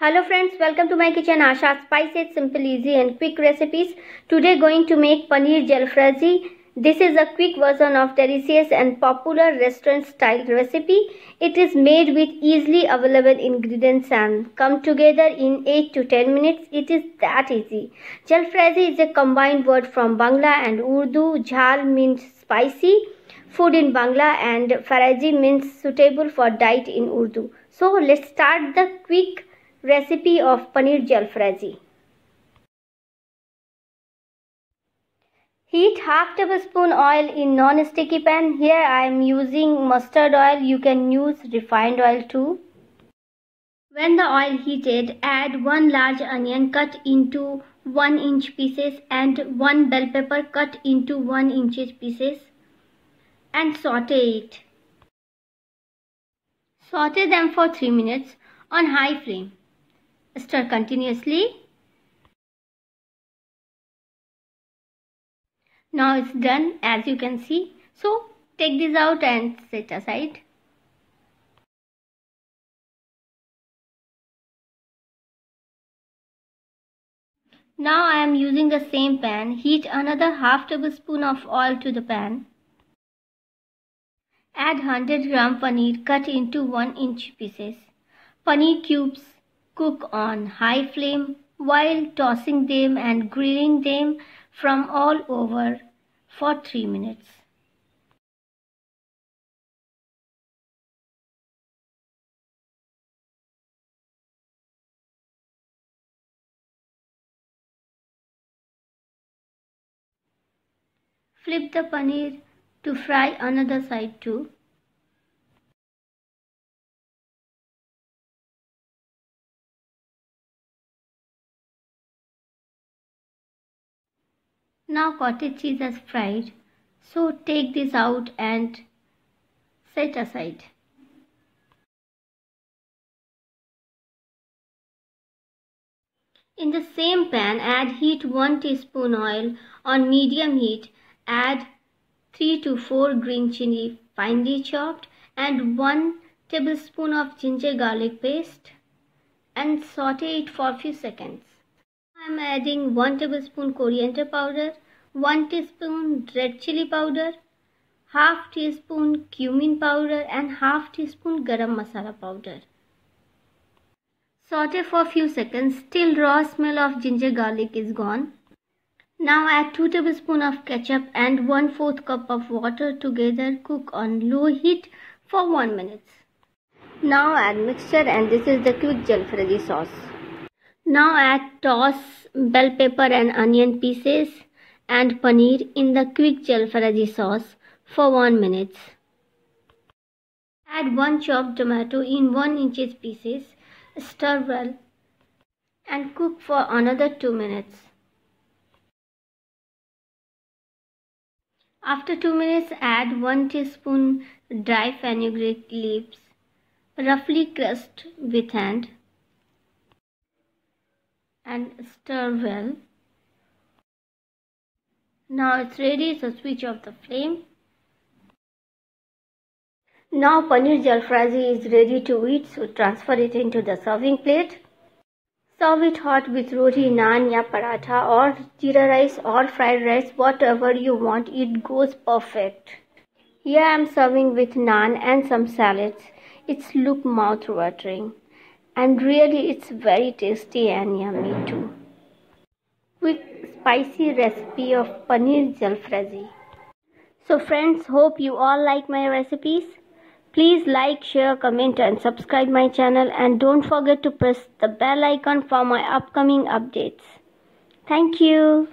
Hello friends, welcome to my kitchen Asha Spices, simple, easy and quick recipes. Today going to make paneer jalfrezi. This is a quick version of delicious and popular restaurant style recipe. It is made with easily available ingredients and come together in 8 to 10 minutes. It is that easy. Jalfrezi is a combined word from Bangla and Urdu. Jal means spicy food in Bangla and Faraji means suitable for diet in Urdu. So let's start the quick recipe of paneer jalfrezi. Heat half tablespoon oil in non-sticky pan. Here I am using mustard oil. You can use refined oil too. When the oil heated, add one large onion cut into 1 inch pieces and one bell pepper cut into 1 inch pieces and saute it. Saute them for 3 minutes on high flame. Stir continuously. Now it's done as you can see. So take this out and set aside. Now I am using the same pan. Heat another half tablespoon of oil to the pan. Add 100 gram paneer cut into 1 inch pieces. Paneer cubes cook on high flame while tossing them and grilling them from all over for 3 minutes. Flip the paneer to fry another side too. Now cottage cheese is fried, so take this out and set aside. In the same pan, add heat 1 teaspoon oil on medium heat. Add 3 to 4 green chili finely chopped and 1 tablespoon of ginger garlic paste and saute it for a few seconds. I am adding 1 tablespoon coriander powder 1 teaspoon red chili powder, half teaspoon cumin powder and half teaspoon garam masala powder. Saute for few seconds till raw smell of ginger garlic is gone. Now add 2 tablespoon of ketchup and 1 4th cup of water together cook on low heat for 1 minute. Now add mixture and this is the quick jalfrezi sauce. Now add toss bell pepper and onion pieces and paneer in the quick jalfrezi sauce for 1 minute. Add 1 chopped tomato in 1 inches pieces, stir well and cook for another 2 minutes. After 2 minutes add 1 teaspoon dry fenugreek leaves roughly crushed with hand and stir well. Now it's ready, so switch off the flame. Now paneer jalfrezi is ready to eat, so transfer it into the serving plate. Serve it hot with roti, naan ya paratha or jeera rice or fried rice, whatever you want, it goes perfect. Here I am serving with naan and some salads. It's look mouth watering and really it's very tasty and yummy too. Quick spicy recipe of paneer jalfrezi. So friends, hope you all like my recipes. Please like, share, comment and subscribe my channel and don't forget to press the bell icon for my upcoming updates. Thank you.